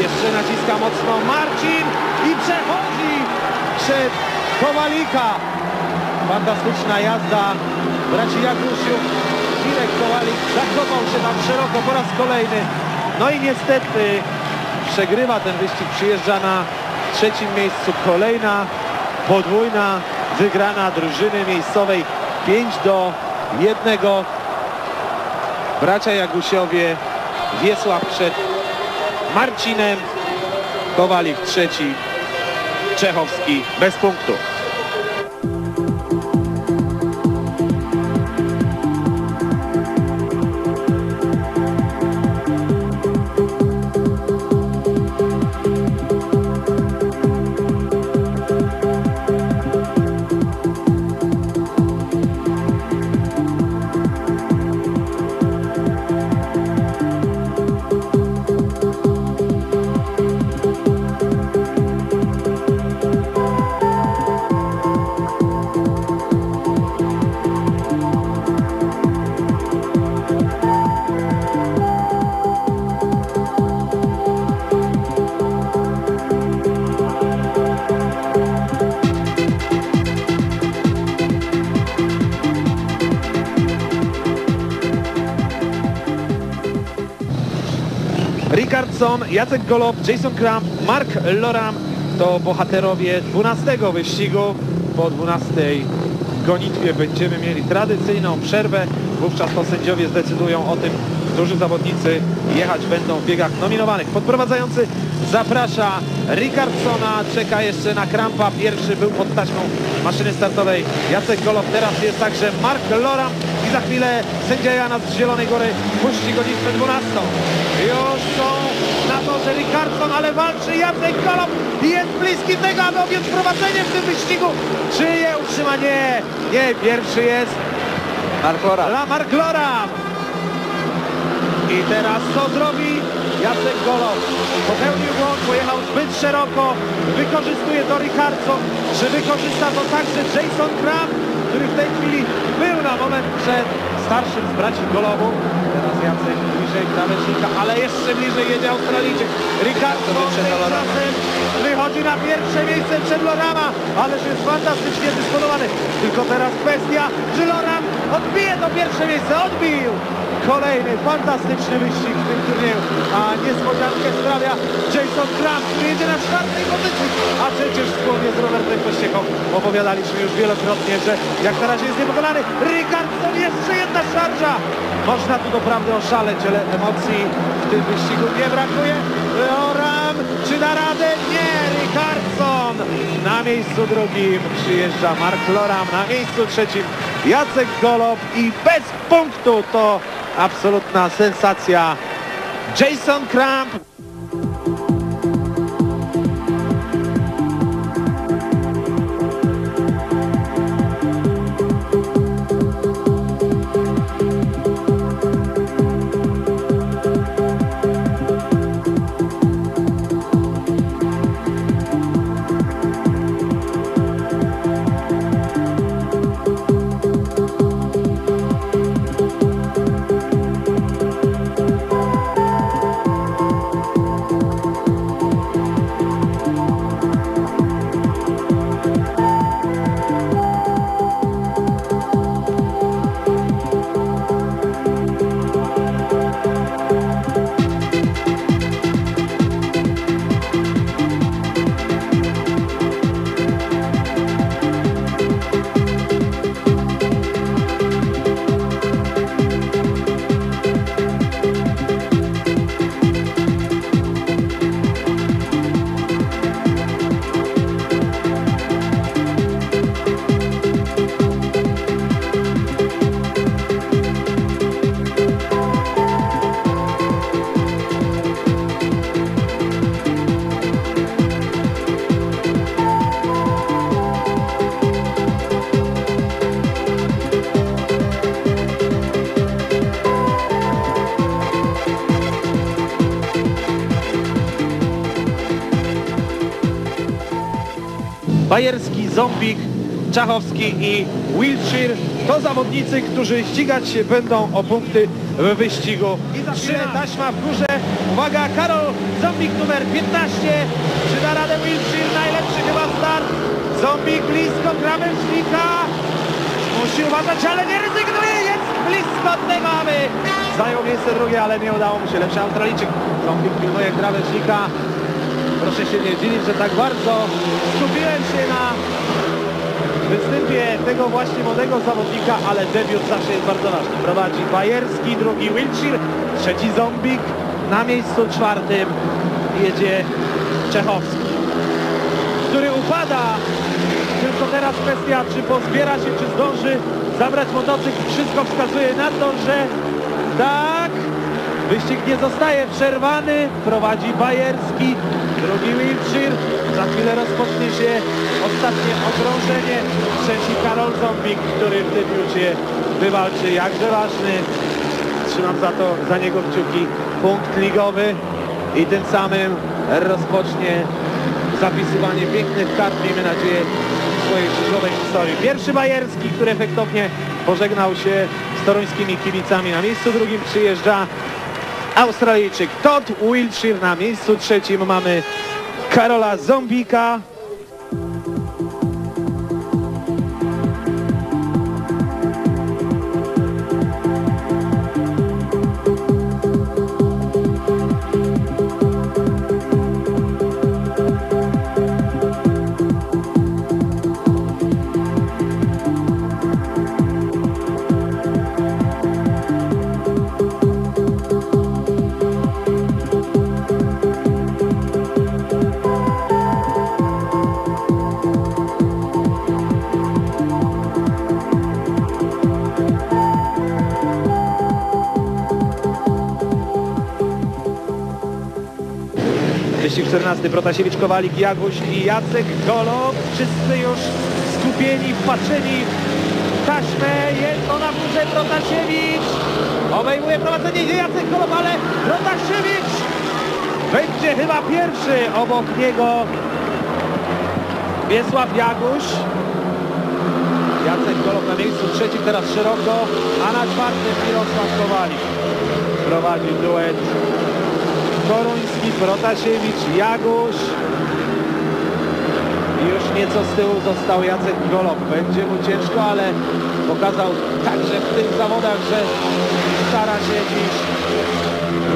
Jeszcze naciska mocno Marcin i przechodzi przed Kowalika. Fantastyczna jazda braci Jakusiów. Mirek Kowalik zakopał się tam szeroko po raz kolejny. No i niestety przegrywa ten wyścig, przyjeżdża na trzecim miejscu. Kolejna podwójna wygrana drużyny miejscowej 5 do 1. Bracia Jagusiowie, Wiesław przed Marcinem, Kowalik trzeci, Czechowski bez punktu. Jacek Golob, Jason Kramp, Mark Loram to bohaterowie 12 wyścigu. Po 12 gonitwie będziemy mieli tradycyjną przerwę. Wówczas to sędziowie zdecydują o tym, którzy zawodnicy jechać będą w biegach nominowanych. Podprowadzający zaprasza Rickardsona, czeka jeszcze na Krampa. Pierwszy był pod taśmą maszyny startowej Jacek Golob. Teraz jest także Mark Loram i za chwilę sędzia Jana z Zielonej Góry puści gonitwę 12. Już są na torze Rickardson, ale walczy Jacek Golob i jest bliski tego, aby objąć prowadzenie w tym wyścigu. Czy je utrzyma? Nie, nie, pierwszy jest Mark Loram. La Mark Loram. I teraz co zrobi Jacek Golob? Popełnił błąd, pojechał zbyt szeroko, wykorzystuje to Rickardson, czy wykorzysta to także Jason Kram, który w tej chwili był na moment przed starszym z braci Golobów. Jacek bliżej krawężnika, ale jeszcze bliżej jedzie Australijczyk. Tymczasem wychodzi na pierwsze miejsce przed Lorama, ależ jest fantastycznie dysponowany. Tylko teraz kwestia, czy Loram odbije to pierwsze miejsce, odbił! Kolejny fantastyczny wyścig w tym turnieju, a niespodziankę sprawia Jason Kram, który jedzie na czwartej pozycji, a przecież wspólnie z Robertem Kościechą opowiadaliśmy już wielokrotnie, że jak na razie jest niepokonany Rickardson, jeszcze jedna szarża. Można tu doprawdy oszaleć, ale emocji w tym wyścigu nie brakuje. Loram, czy da radę? Nie, Rickardson. Na miejscu drugim przyjeżdża Mark Loram, na miejscu trzecim Jacek Golob i bez punktu to absolutna sensacja. Jason Kramp Bajerski, Zombik, Czachowski i Wiltshire to zawodnicy, którzy ścigać się będą o punkty w wyścigu. Chwilę taśma w górze. Uwaga, Karol Zombik numer 15. Czy da radę Wiltshire? Najlepszy chyba start. Zombik blisko krawężnika. Musi uważać, ale nie rezygnuje. Jest blisko tego, aby zajął miejsce drugie, ale nie udało mu się. Lepszy Australijczyk. Zombik pilnuje krawężnika. Proszę się nie dziwić, że tak bardzo skupiłem się na występie tego właśnie młodego zawodnika, ale debiut zawsze jest bardzo ważny. Prowadzi Bajerski, drugi Wiltshire, trzeci Zombik, na miejscu czwartym jedzie Czechowski, który upada. Tylko teraz kwestia, czy pozbiera się, czy zdąży zabrać motocykl. Wszystko wskazuje na to, że tak, wyścig nie zostaje przerwany. Prowadzi Bajerski, drugi Wiltshire. Za chwilę rozpocznie się ostatnie okrążenie. Trzeci Karol Zombik, który w debiucie wywalczy jakże ważny. Trzymam za to, za niego kciuki, punkt ligowy i tym samym rozpocznie zapisywanie pięknych kart, miejmy nadzieję, swojej życiowej historii. Pierwszy Bajerski, który efektownie pożegnał się z toruńskimi kibicami. Na miejscu drugim przyjeżdża Australijczyk Todd Wiltshire. Na miejscu trzecim mamy Karola Zombika. 14. Protasiewicz, Kowalik, Jaguś i Jacek Golob. Wszyscy już skupieni, wpatrzeni w taśmę. Jest ona w górze Protasiewicz. Obejmuje prowadzenie idzie Jacek Golob, ale Protasiewicz będzie chyba pierwszy. Obok niego Wiesław Jaguś. Jacek Golob na miejscu trzecim, teraz szeroko, a na czwartym Mirosław Kowalik. Prowadzi duet Koruński, Protasiewicz, Jaguś. I już nieco z tyłu został Jacek Golob. Będzie mu ciężko, ale pokazał także w tych zawodach, że stara się dziś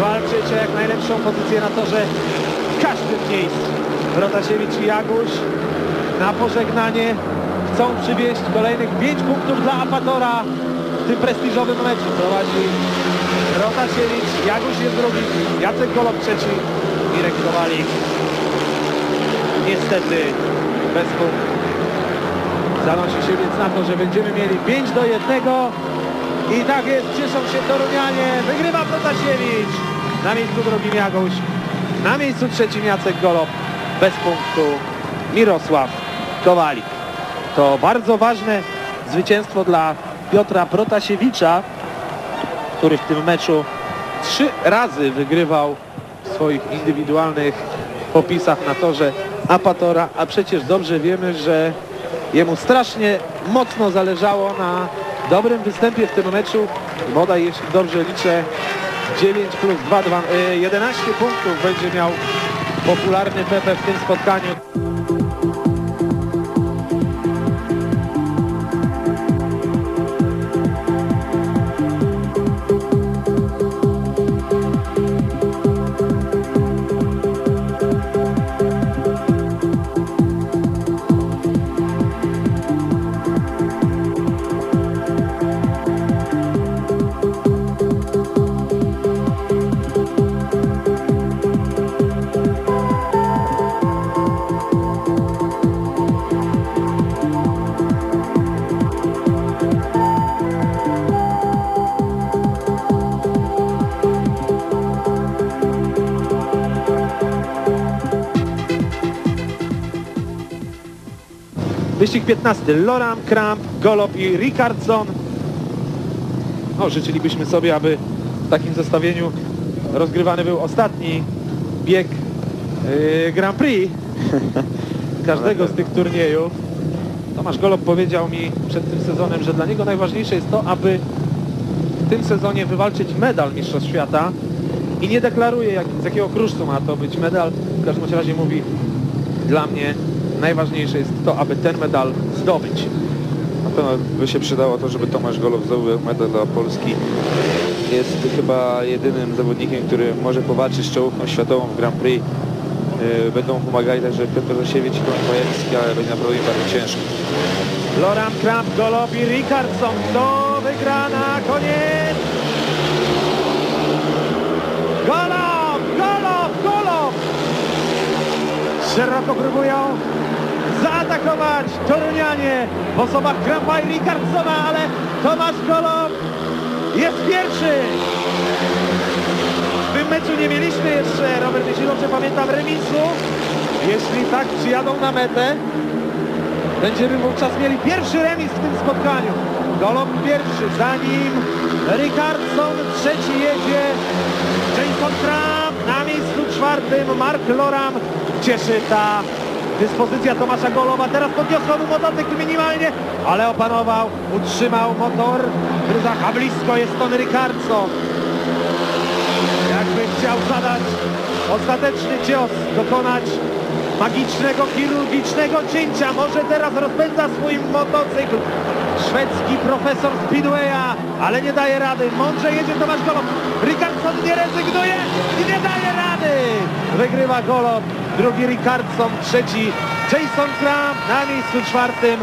walczyć o jak najlepszą pozycję na torze w każdym miejscu. Protasiewicz i Jaguś na pożegnanie chcą przywieźć kolejnych 5 punktów dla Apatora w tym prestiżowym meczu. Prowadzi Protasiewicz, Jaguś jest drugi, Jacek Golob trzeci, Mirek Kowalik. Niestety bez punktu. Zanosi się więc na to, że będziemy mieli 5 do 1. I tak jest, cieszą się Torunianie. Wygrywa Protasiewicz. Na miejscu drugim Jaguś. Na miejscu trzecim Jacek Golob. Bez punktu Mirosław Kowalik. To bardzo ważne zwycięstwo dla Piotra Protasiewicza, który w tym meczu trzy razy wygrywał w swoich indywidualnych popisach na torze Apatora, a przecież dobrze wiemy, że jemu strasznie mocno zależało na dobrym występie w tym meczu. Bodaj, jeśli dobrze liczę, 9 plus 2, 2 y, 11 punktów będzie miał popularny Pepe w tym spotkaniu. Wyścig 15. Loram, Kramp, Golob i Rickardson. No, życzylibyśmy sobie, aby w takim zestawieniu rozgrywany był ostatni bieg yy, Grand Prix *laughs* każdego z tych turniejów. Tomasz Golob powiedział mi przed tym sezonem, że dla niego najważniejsze jest to, aby w tym sezonie wywalczyć medal Mistrzostw Świata i nie deklaruje jak, z jakiego kruszcu ma to być medal. W każdym razie mówi, dla mnie najważniejsze jest to, aby ten medal zdobyć. Na pewno by się przydało to, żeby Tomasz Golow zdobył medal dla Polski. Jest chyba jedynym zawodnikiem, który może powalczyć z czołówką światową w Grand Prix. Yy, Będą pomagali także Piotr Rosiewicz i Tomasz Bajewski, ale będzie naprawdę bardzo ciężko. Loran Kramp, Golob i Ricardson. Kto wygra na koniec? Golob! Golob! Golob! Szeroko próbują zaatakować Torunianie w osobach Krampa i Ricardsona, ale Tomasz Golob jest pierwszy. W tym meczu nie mieliśmy jeszcze, Robert, jeśli dobrze pamiętam, remisu. Jeśli tak przyjadą na metę, Będziemy wówczas mieli pierwszy remis w tym spotkaniu. Golob pierwszy, za nim Rickardson, trzeci jedzie Jason Trump, na miejscu czwartym Mark Loram. Cieszy ta dyspozycja Tomasza Golowa. Teraz podniosła mu motocykl minimalnie, ale opanował, utrzymał motor. Bryzach, a blisko jest Tony Rickardson. Jakby chciał zadać ostateczny cios, dokonać magicznego, chirurgicznego cięcia. Może teraz rozpędza swój motocykl. Szwedzki profesor Speedwaya, ale nie daje rady. Mądrze jedzie Tomasz Golob. Rickardson nie rezygnuje i nie daje rady. Wygrywa Golob, drugi Rickardson, trzeci Jason Kram, na miejscu czwartym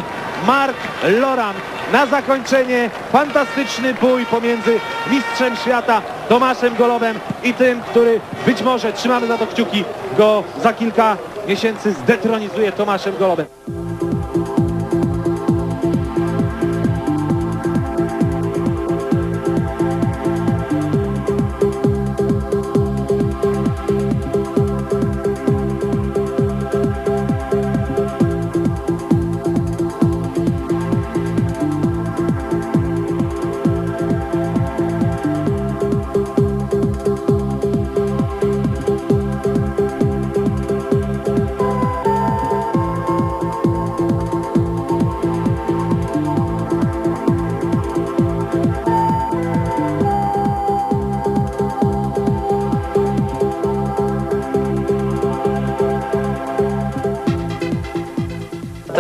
Mark Loran. Na zakończenie fantastyczny bój pomiędzy mistrzem świata Tomaszem Golobem i tym, który być może, trzymamy za to kciuki, go za kilka miesięcy zdetronizuje Tomaszem Golobem.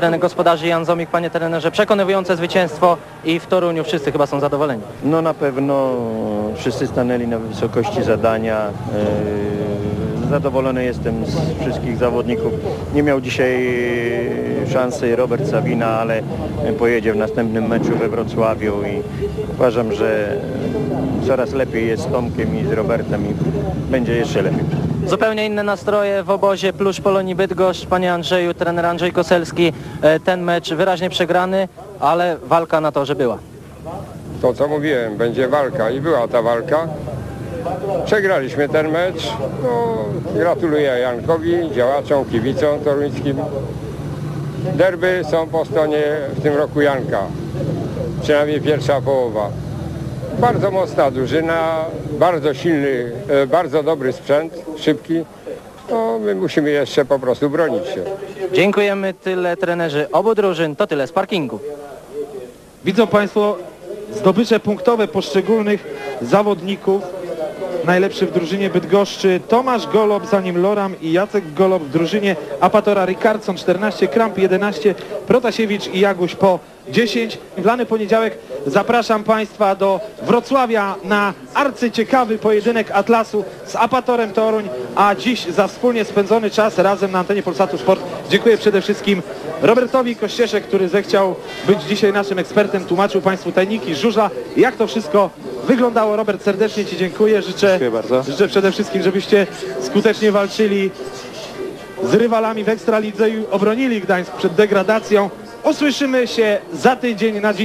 Trener gospodarzy Jan Zomik, panie trenerze, przekonywujące zwycięstwo i w Toruniu wszyscy chyba są zadowoleni. No na pewno wszyscy stanęli na wysokości zadania. Yy, Zadowolony jestem z wszystkich zawodników. Nie miał dzisiaj szansy Robert Sabina, ale pojedzie w następnym meczu we Wrocławiu i uważam, że coraz lepiej jest z Tomkiem i z Robertem i będzie jeszcze lepiej. Zupełnie inne nastroje w obozie Plusz Polonii Bydgoszcz. Panie Andrzeju, trener Andrzej Koselski, e, ten mecz wyraźnie przegrany, ale walka na torze była. To co mówiłem, będzie walka i była ta walka. Przegraliśmy ten mecz. No, gratuluję Jankowi, działaczom, kibicom toruńskim. Derby są po stronie w tym roku Janka. Przynajmniej pierwsza połowa. Bardzo mocna drużyna, bardzo silny, e, bardzo dobry sprzęt, szybki. No, my musimy jeszcze po prostu bronić się. Dziękujemy tyle trenerzy obu drużyn, to tyle z parkingu. Widzą Państwo zdobycze punktowe poszczególnych zawodników. Najlepszy w drużynie Bydgoszczy Tomasz Golob, za nim Loram i Jacek Golob w drużynie Apatora Rickardson 14, Kramp 11, Protasiewicz i Jaguś po 10. W lany poniedziałek zapraszam Państwa do Wrocławia na arcyciekawy pojedynek Atlasu z Apatorem Toruń, a dziś za wspólnie spędzony czas razem na antenie Polsatu Sport dziękuję przede wszystkim Robertowi Kościesze, który zechciał być dzisiaj naszym ekspertem, tłumaczył Państwu tajniki żużla, jak to wszystko wyglądało. Robert, serdecznie Ci dziękuję. Życzę, Dziękuję bardzo. życzę przede wszystkim, żebyście skutecznie walczyli z rywalami w Ekstralidze i obronili Gdańsk przed degradacją. Usłyszymy się za tydzień na dziś.